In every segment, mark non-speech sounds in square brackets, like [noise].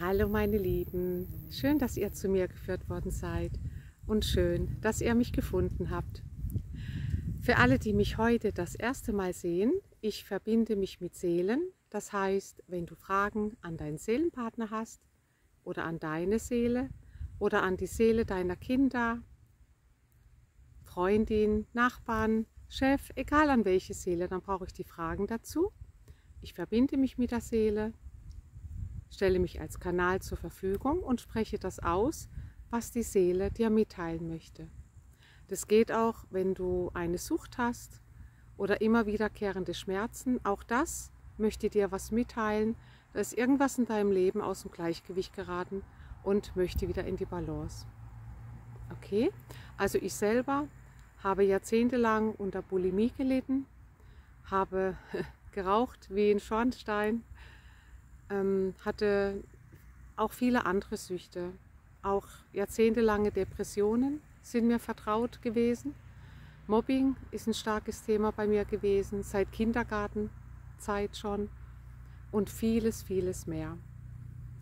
Hallo meine Lieben, schön, dass ihr zu mir geführt worden seid und schön, dass ihr mich gefunden habt. Für alle, die mich heute das erste Mal sehen, ich verbinde mich mit Seelen. Das heißt, wenn du Fragen an deinen Seelenpartner hast oder an deine Seele oder an die Seele deiner Kinder, Freundin, Nachbarn, Chef, egal an welche Seele, dann brauche ich die Fragen dazu. Ich verbinde mich mit der Seele, stelle mich als Kanal zur Verfügung und spreche das aus, was die Seele dir mitteilen möchte. Das geht auch, wenn du eine Sucht hast oder immer wiederkehrende Schmerzen. Auch das möchte dir was mitteilen. Da ist irgendwas in deinem Leben aus dem Gleichgewicht geraten und möchte wieder in die Balance. Okay, also ich selber habe jahrzehntelang unter Bulimie gelitten, habe [laughs] geraucht wie ein Schornstein, ähm, hatte auch viele andere Süchte. Auch jahrzehntelange Depressionen sind mir vertraut gewesen. Mobbing ist ein starkes Thema bei mir gewesen, seit Kindergartenzeit schon und vieles, vieles mehr.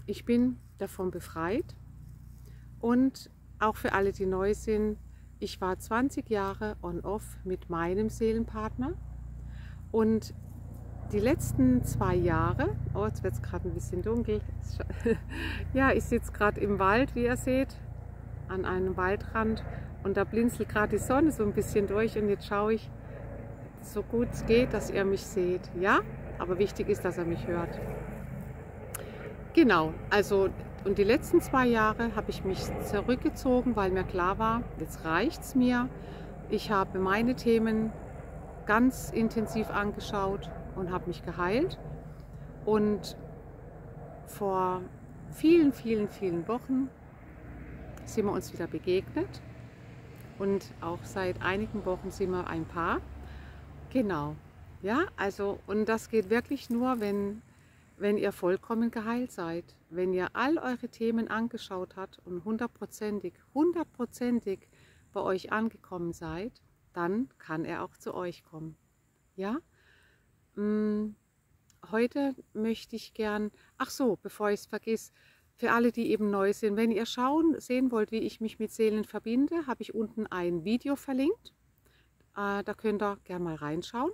Ich bin davon befreit und auch für alle, die neu sind, ich war 20 Jahre on-off mit meinem Seelenpartner und die letzten zwei Jahre, oh jetzt wird es gerade ein bisschen dunkel, [laughs] ja ich sitze gerade im Wald, wie ihr seht, an einem Waldrand und da blinzelt gerade die Sonne so ein bisschen durch und jetzt schaue ich, so gut es geht, dass ihr mich seht. Ja, aber wichtig ist, dass ihr mich hört. Genau, also und die letzten zwei Jahre habe ich mich zurückgezogen, weil mir klar war, jetzt reicht es mir. Ich habe meine Themen ganz intensiv angeschaut und habe mich geheilt. Und vor vielen, vielen, vielen Wochen sind wir uns wieder begegnet. Und auch seit einigen Wochen sind wir ein Paar. Genau. Ja, also, und das geht wirklich nur, wenn, wenn ihr vollkommen geheilt seid. Wenn ihr all eure Themen angeschaut habt und hundertprozentig, hundertprozentig bei euch angekommen seid, dann kann er auch zu euch kommen. Ja? Mm, heute möchte ich gern, ach so, bevor ich es vergesse, für alle, die eben neu sind, wenn ihr schauen, sehen wollt, wie ich mich mit Seelen verbinde, habe ich unten ein Video verlinkt. Äh, da könnt ihr gerne mal reinschauen.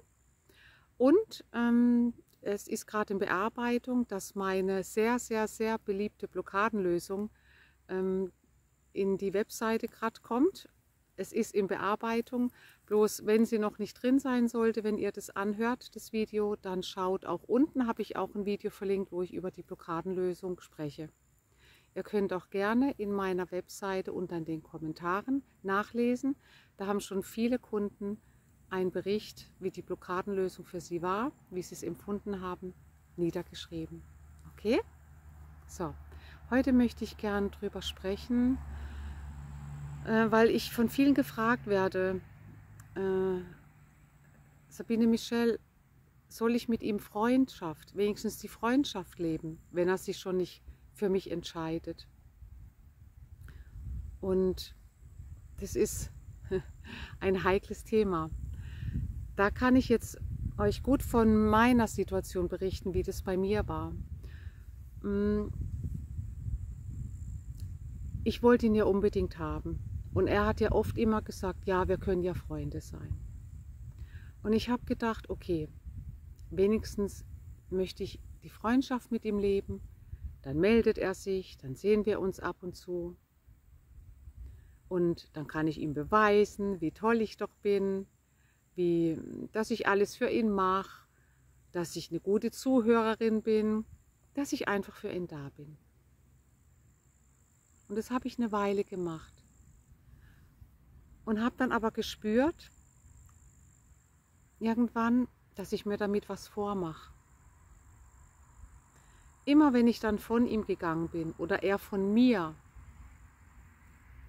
Und ähm, es ist gerade in Bearbeitung, dass meine sehr, sehr, sehr beliebte Blockadenlösung ähm, in die Webseite gerade kommt. Es ist in Bearbeitung, bloß wenn sie noch nicht drin sein sollte, wenn ihr das anhört, das Video, dann schaut auch unten, habe ich auch ein Video verlinkt, wo ich über die Blockadenlösung spreche. Ihr könnt auch gerne in meiner Webseite unter den Kommentaren nachlesen. Da haben schon viele Kunden einen Bericht, wie die Blockadenlösung für sie war, wie sie es empfunden haben, niedergeschrieben. Okay? So, heute möchte ich gern drüber sprechen, äh, weil ich von vielen gefragt werde, äh, Sabine Michel, soll ich mit ihm Freundschaft, wenigstens die Freundschaft leben, wenn er sich schon nicht für mich entscheidet. Und das ist [laughs] ein heikles Thema. Da kann ich jetzt euch gut von meiner Situation berichten, wie das bei mir war. Mm, ich wollte ihn ja unbedingt haben. Und er hat ja oft immer gesagt, ja, wir können ja Freunde sein. Und ich habe gedacht, okay, wenigstens möchte ich die Freundschaft mit ihm leben. Dann meldet er sich, dann sehen wir uns ab und zu. Und dann kann ich ihm beweisen, wie toll ich doch bin, wie, dass ich alles für ihn mache, dass ich eine gute Zuhörerin bin, dass ich einfach für ihn da bin. Und das habe ich eine Weile gemacht und habe dann aber gespürt, irgendwann, dass ich mir damit was vormache. Immer wenn ich dann von ihm gegangen bin oder er von mir,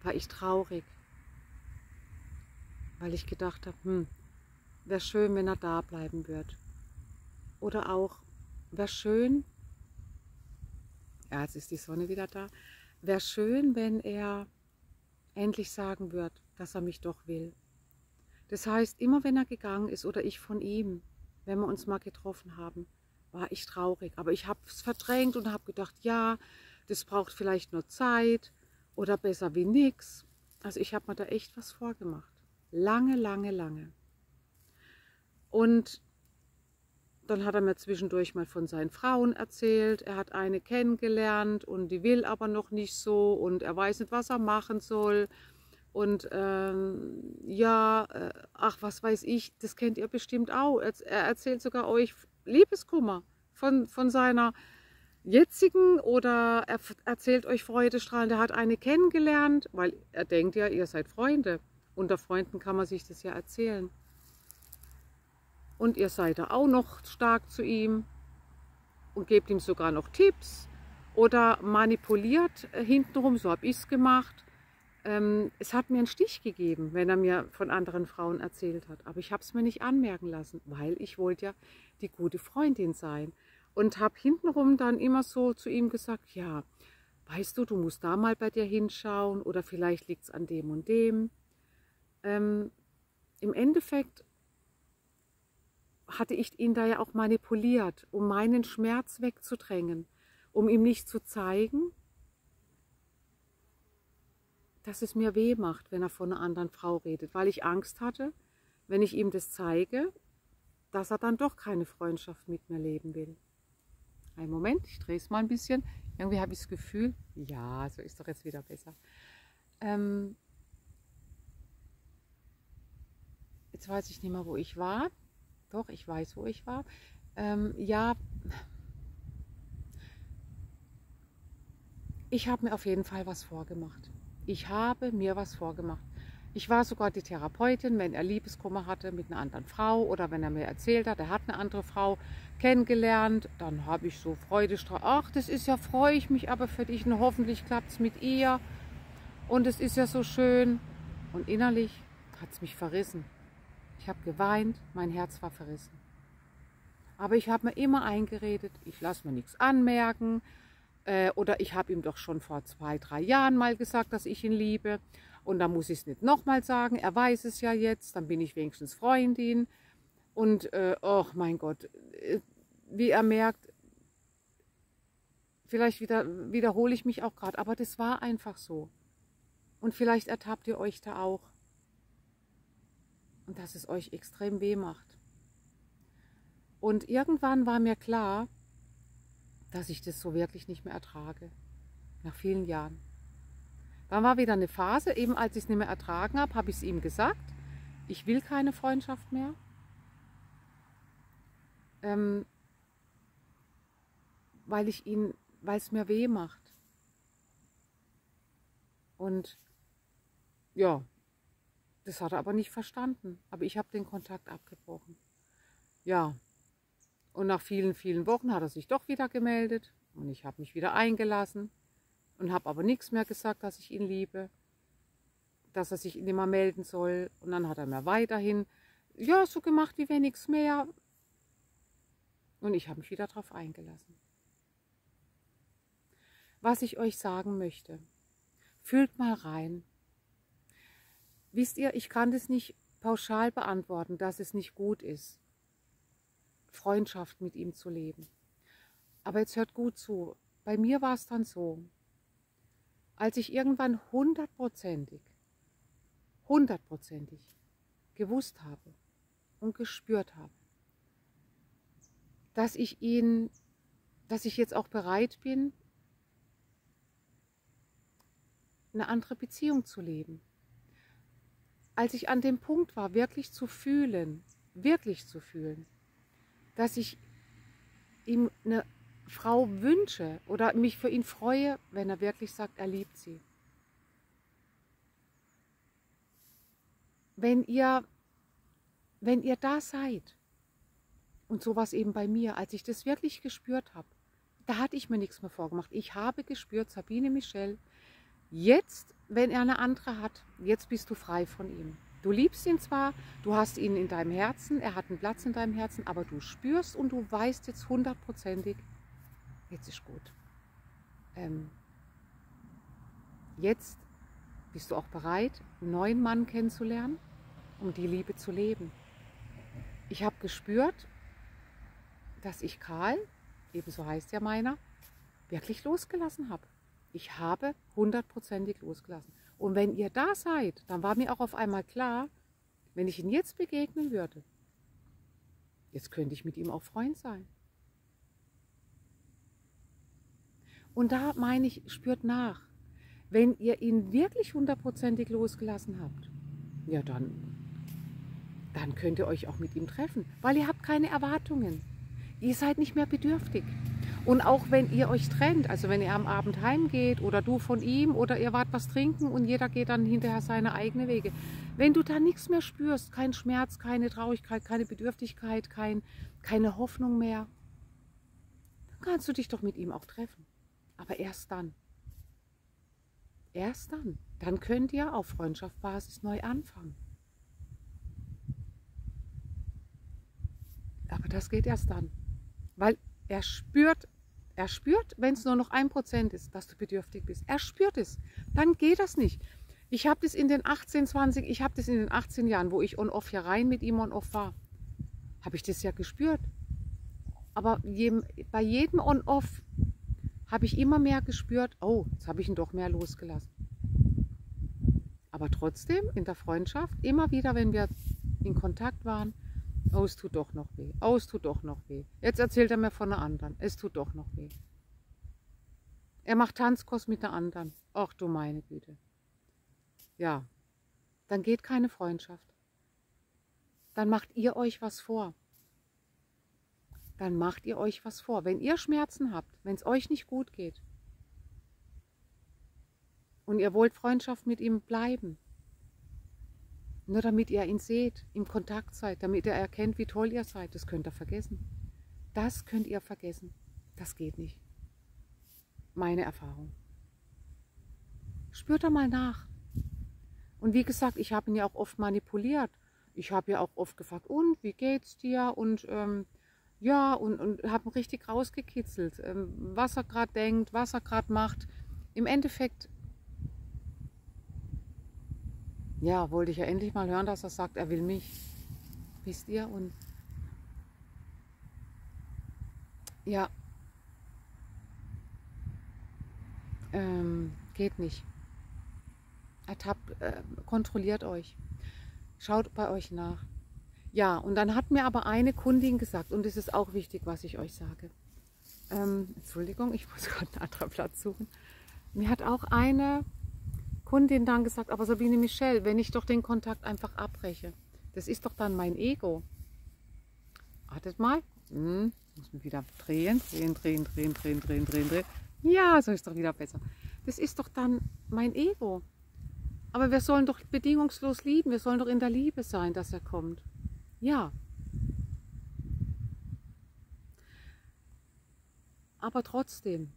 war ich traurig, weil ich gedacht habe, hm, wäre schön, wenn er da bleiben wird. Oder auch, wäre schön, ja, jetzt ist die Sonne wieder da, wäre schön, wenn er endlich sagen wird, dass er mich doch will. Das heißt, immer wenn er gegangen ist oder ich von ihm, wenn wir uns mal getroffen haben, war ich traurig. Aber ich habe es verdrängt und habe gedacht, ja, das braucht vielleicht nur Zeit oder besser wie nix. Also ich habe mir da echt was vorgemacht. Lange, lange, lange. Und dann hat er mir zwischendurch mal von seinen Frauen erzählt. Er hat eine kennengelernt und die will aber noch nicht so und er weiß nicht, was er machen soll. Und ähm, ja, äh, ach, was weiß ich, das kennt ihr bestimmt auch. Er, er erzählt sogar euch Liebeskummer von, von seiner jetzigen oder er erzählt euch Freudestrahlen. Der hat eine kennengelernt, weil er denkt ja, ihr seid Freunde. Unter Freunden kann man sich das ja erzählen. Und ihr seid da auch noch stark zu ihm und gebt ihm sogar noch Tipps oder manipuliert äh, hintenrum, so habe ich es gemacht. Ähm, es hat mir einen Stich gegeben, wenn er mir von anderen Frauen erzählt hat. Aber ich habe es mir nicht anmerken lassen, weil ich wollte ja die gute Freundin sein. Und habe hintenrum dann immer so zu ihm gesagt, ja, weißt du, du musst da mal bei dir hinschauen oder vielleicht liegt es an dem und dem. Ähm, Im Endeffekt hatte ich ihn da ja auch manipuliert, um meinen Schmerz wegzudrängen, um ihm nicht zu zeigen, dass es mir weh macht, wenn er von einer anderen Frau redet, weil ich Angst hatte, wenn ich ihm das zeige, dass er dann doch keine Freundschaft mit mir leben will. Ein Moment, ich drehe es mal ein bisschen. Irgendwie habe ich das Gefühl, ja, so ist doch jetzt wieder besser. Ähm, jetzt weiß ich nicht mehr, wo ich war. Doch, ich weiß, wo ich war. Ähm, ja, ich habe mir auf jeden Fall was vorgemacht. Ich habe mir was vorgemacht. Ich war sogar die Therapeutin, wenn er Liebeskummer hatte mit einer anderen Frau oder wenn er mir erzählt hat, er hat eine andere Frau kennengelernt, dann habe ich so Freudestrahl. Ach, das ist ja, freue ich mich aber für dich und hoffentlich klappt es mit ihr. Und es ist ja so schön. Und innerlich hat es mich verrissen. Ich habe geweint, mein Herz war verrissen. Aber ich habe mir immer eingeredet, ich lasse mir nichts anmerken. Äh, oder ich habe ihm doch schon vor zwei, drei Jahren mal gesagt, dass ich ihn liebe. Und dann muss ich es nicht nochmal sagen. Er weiß es ja jetzt, dann bin ich wenigstens Freundin. Und, äh, oh mein Gott, äh, wie er merkt, vielleicht wieder, wiederhole ich mich auch gerade, aber das war einfach so. Und vielleicht ertappt ihr euch da auch und dass es euch extrem weh macht. Und irgendwann war mir klar, dass ich das so wirklich nicht mehr ertrage. Nach vielen Jahren. Dann war wieder eine Phase, eben als ich es nicht mehr ertragen habe, habe ich es ihm gesagt, ich will keine Freundschaft mehr. Ähm, weil ich ihn, weil es mir weh macht. Und ja, das hat er aber nicht verstanden. Aber ich habe den Kontakt abgebrochen. Ja. Und nach vielen, vielen Wochen hat er sich doch wieder gemeldet. Und ich habe mich wieder eingelassen. Und habe aber nichts mehr gesagt, dass ich ihn liebe. Dass er sich mehr melden soll. Und dann hat er mir weiterhin, ja, so gemacht, wie wenn nichts mehr. Und ich habe mich wieder darauf eingelassen. Was ich euch sagen möchte, fühlt mal rein, Wisst ihr, ich kann das nicht pauschal beantworten, dass es nicht gut ist, Freundschaft mit ihm zu leben. Aber jetzt hört gut zu. Bei mir war es dann so, als ich irgendwann hundertprozentig, hundertprozentig gewusst habe und gespürt habe, dass ich ihn, dass ich jetzt auch bereit bin, eine andere Beziehung zu leben als ich an dem Punkt war, wirklich zu fühlen, wirklich zu fühlen, dass ich ihm eine Frau wünsche oder mich für ihn freue, wenn er wirklich sagt, er liebt sie. Wenn ihr, wenn ihr da seid, und sowas eben bei mir, als ich das wirklich gespürt habe, da hatte ich mir nichts mehr vorgemacht. Ich habe gespürt, Sabine Michel, Jetzt, wenn er eine andere hat, jetzt bist du frei von ihm. Du liebst ihn zwar, du hast ihn in deinem Herzen, er hat einen Platz in deinem Herzen, aber du spürst und du weißt jetzt hundertprozentig, jetzt ist gut. Ähm, jetzt bist du auch bereit, einen neuen Mann kennenzulernen, um die Liebe zu leben. Ich habe gespürt, dass ich Karl, ebenso heißt ja meiner, wirklich losgelassen habe. Ich habe hundertprozentig losgelassen. Und wenn ihr da seid, dann war mir auch auf einmal klar, wenn ich ihn jetzt begegnen würde, jetzt könnte ich mit ihm auch Freund sein. Und da meine ich, spürt nach. Wenn ihr ihn wirklich hundertprozentig losgelassen habt, ja dann, dann könnt ihr euch auch mit ihm treffen, weil ihr habt keine Erwartungen. Ihr seid nicht mehr bedürftig. Und auch wenn ihr euch trennt, also wenn ihr am Abend heimgeht oder du von ihm oder ihr wart was trinken und jeder geht dann hinterher seine eigenen Wege. Wenn du da nichts mehr spürst, kein Schmerz, keine Traurigkeit, keine Bedürftigkeit, kein, keine Hoffnung mehr, dann kannst du dich doch mit ihm auch treffen. Aber erst dann. Erst dann. Dann könnt ihr auf Freundschaftsbasis neu anfangen. Aber das geht erst dann. Weil er spürt er spürt, wenn es nur noch ein Prozent ist, dass du bedürftig bist. Er spürt es. Dann geht das nicht. Ich habe das in den 18, 20, ich habe das in den 18 Jahren, wo ich on-off hier rein mit ihm on-off war, habe ich das ja gespürt. Aber bei jedem on-off habe ich immer mehr gespürt, oh, jetzt habe ich ihn doch mehr losgelassen. Aber trotzdem in der Freundschaft, immer wieder, wenn wir in Kontakt waren, Oh, es tut doch noch weh. Oh, es tut doch noch weh. Jetzt erzählt er mir von einer anderen. Es tut doch noch weh. Er macht Tanzkurs mit einer anderen. Ach du meine Güte. Ja, dann geht keine Freundschaft. Dann macht ihr euch was vor. Dann macht ihr euch was vor. Wenn ihr Schmerzen habt, wenn es euch nicht gut geht und ihr wollt Freundschaft mit ihm bleiben, nur damit ihr ihn seht, im Kontakt seid, damit er erkennt, wie toll ihr seid. Das könnt ihr vergessen. Das könnt ihr vergessen. Das geht nicht. Meine Erfahrung. Spürt da mal nach. Und wie gesagt, ich habe ihn ja auch oft manipuliert. Ich habe ja auch oft gefragt, und wie geht's dir? Und ähm, ja, und, und habe ihn richtig rausgekitzelt, ähm, was er gerade denkt, was er gerade macht. Im Endeffekt ja, wollte ich ja endlich mal hören, dass er sagt, er will mich. Wisst ihr? Und ja, ähm, geht nicht. Ertappt, äh, kontrolliert euch. Schaut bei euch nach. Ja, und dann hat mir aber eine Kundin gesagt, und es ist auch wichtig, was ich euch sage. Ähm, Entschuldigung, ich muss [laughs] gerade einen anderen Platz suchen. Mir hat auch eine Kundin dann gesagt, aber Sabine Michelle, wenn ich doch den Kontakt einfach abbreche, das ist doch dann mein Ego. Wartet mal. Hm, muss mich wieder drehen, drehen, drehen, drehen, drehen, drehen, drehen, drehen. Ja, so ist doch wieder besser. Das ist doch dann mein Ego. Aber wir sollen doch bedingungslos lieben. Wir sollen doch in der Liebe sein, dass er kommt. Ja. Aber trotzdem,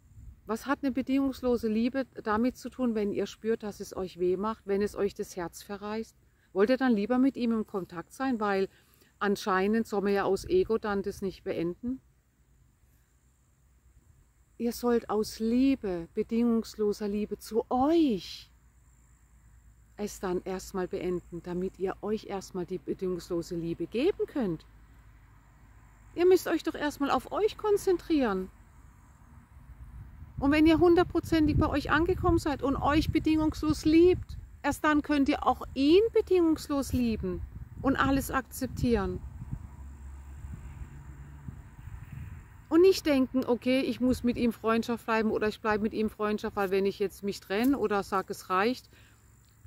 was hat eine bedingungslose Liebe damit zu tun, wenn ihr spürt, dass es euch weh macht, wenn es euch das Herz verreißt? Wollt ihr dann lieber mit ihm im Kontakt sein, weil anscheinend soll man ja aus Ego dann das nicht beenden? Ihr sollt aus Liebe, bedingungsloser Liebe zu euch es dann erstmal beenden, damit ihr euch erstmal die bedingungslose Liebe geben könnt. Ihr müsst euch doch erstmal auf euch konzentrieren. Und wenn ihr hundertprozentig bei euch angekommen seid und euch bedingungslos liebt, erst dann könnt ihr auch ihn bedingungslos lieben und alles akzeptieren. Und nicht denken, okay, ich muss mit ihm Freundschaft bleiben oder ich bleibe mit ihm Freundschaft, weil wenn ich jetzt mich trenne oder sage, es reicht,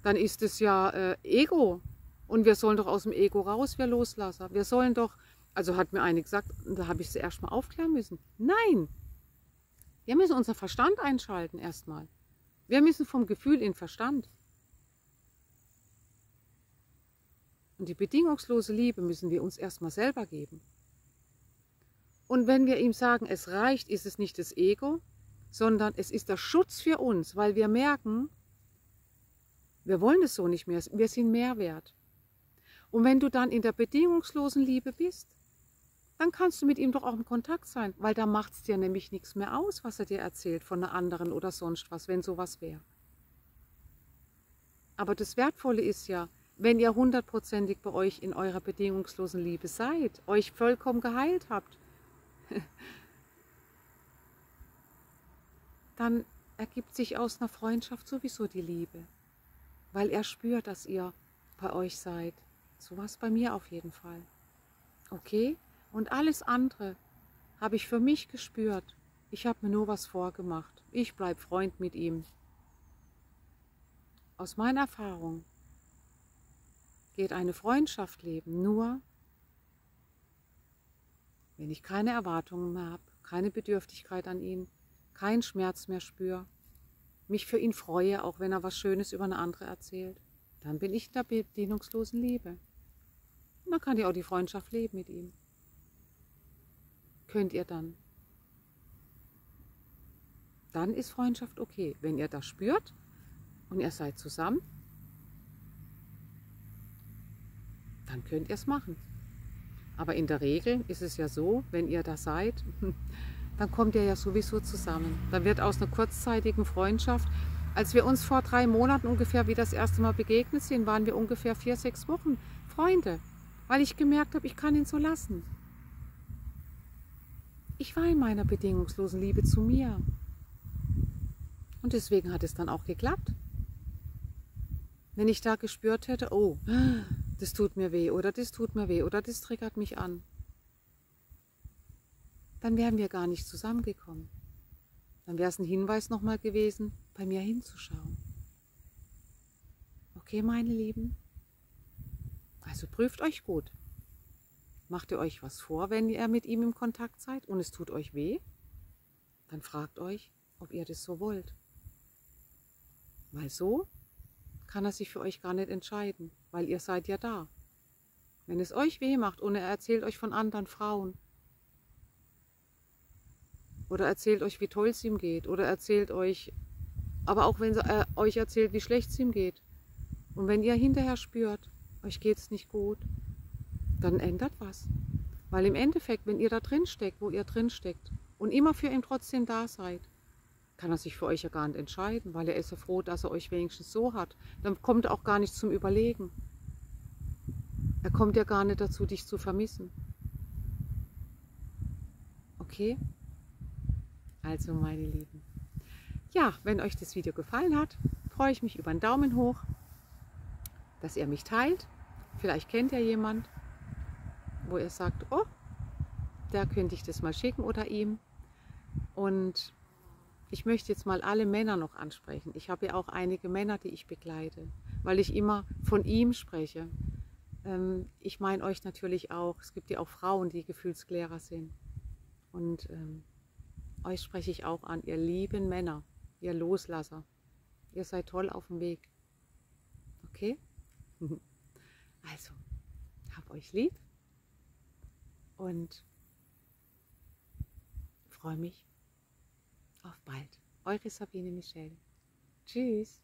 dann ist es ja äh, Ego. Und wir sollen doch aus dem Ego raus, wir Loslassen. Wir sollen doch, also hat mir eine gesagt, da habe ich sie erst mal aufklären müssen. Nein, wir müssen unser Verstand einschalten erstmal. Wir müssen vom Gefühl in Verstand. Und die bedingungslose Liebe müssen wir uns erstmal selber geben. Und wenn wir ihm sagen, es reicht, ist es nicht das Ego, sondern es ist der Schutz für uns, weil wir merken, wir wollen es so nicht mehr, wir sind mehr wert. Und wenn du dann in der bedingungslosen Liebe bist, dann kannst du mit ihm doch auch im Kontakt sein, weil da macht es dir nämlich nichts mehr aus, was er dir erzählt von einer anderen oder sonst was, wenn sowas wäre. Aber das Wertvolle ist ja, wenn ihr hundertprozentig bei euch in eurer bedingungslosen Liebe seid, euch vollkommen geheilt habt, [laughs] dann ergibt sich aus einer Freundschaft sowieso die Liebe, weil er spürt, dass ihr bei euch seid. So war es bei mir auf jeden Fall. Okay? Und alles andere habe ich für mich gespürt. Ich habe mir nur was vorgemacht. Ich bleibe Freund mit ihm. Aus meiner Erfahrung geht eine Freundschaft leben nur, wenn ich keine Erwartungen mehr habe, keine Bedürftigkeit an ihn, keinen Schmerz mehr spüre, mich für ihn freue, auch wenn er was Schönes über eine andere erzählt, dann bin ich in der bedienungslosen Liebe. Und dann kann ich auch die Freundschaft leben mit ihm. Könnt ihr dann. Dann ist Freundschaft okay. Wenn ihr das spürt und ihr seid zusammen, dann könnt ihr es machen. Aber in der Regel ist es ja so, wenn ihr da seid, [laughs] dann kommt ihr ja sowieso zusammen. Dann wird aus einer kurzzeitigen Freundschaft, als wir uns vor drei Monaten ungefähr wie das erste Mal begegnet sind, waren wir ungefähr vier, sechs Wochen Freunde, weil ich gemerkt habe, ich kann ihn so lassen. Ich war in meiner bedingungslosen Liebe zu mir. Und deswegen hat es dann auch geklappt. Wenn ich da gespürt hätte, oh, das tut mir weh oder das tut mir weh oder das triggert mich an, dann wären wir gar nicht zusammengekommen. Dann wäre es ein Hinweis nochmal gewesen, bei mir hinzuschauen. Okay, meine Lieben? Also prüft euch gut. Macht ihr euch was vor, wenn ihr mit ihm im Kontakt seid und es tut euch weh? Dann fragt euch, ob ihr das so wollt. Weil so kann er sich für euch gar nicht entscheiden, weil ihr seid ja da. Wenn es euch weh macht und er erzählt euch von anderen Frauen oder erzählt euch, wie toll es ihm geht oder erzählt euch, aber auch wenn er euch erzählt, wie schlecht es ihm geht und wenn ihr hinterher spürt, euch geht es nicht gut, dann ändert was. Weil im Endeffekt, wenn ihr da drin steckt, wo ihr drin steckt und immer für ihn trotzdem da seid, kann er sich für euch ja gar nicht entscheiden, weil er ist ja froh, dass er euch wenigstens so hat. Dann kommt er auch gar nicht zum Überlegen. Er kommt ja gar nicht dazu, dich zu vermissen. Okay? Also meine Lieben. Ja, wenn euch das Video gefallen hat, freue ich mich über einen Daumen hoch, dass ihr mich teilt. Vielleicht kennt ihr jemand, wo ihr sagt, oh, da könnte ich das mal schicken oder ihm. Und ich möchte jetzt mal alle Männer noch ansprechen. Ich habe ja auch einige Männer, die ich begleite, weil ich immer von ihm spreche. Ähm, ich meine euch natürlich auch. Es gibt ja auch Frauen, die Gefühlsklärer sind. Und ähm, euch spreche ich auch an, ihr lieben Männer, ihr Loslasser. Ihr seid toll auf dem Weg. Okay? [laughs] Also, hab euch lieb und freue mich auf bald. Eure Sabine Michel. Tschüss.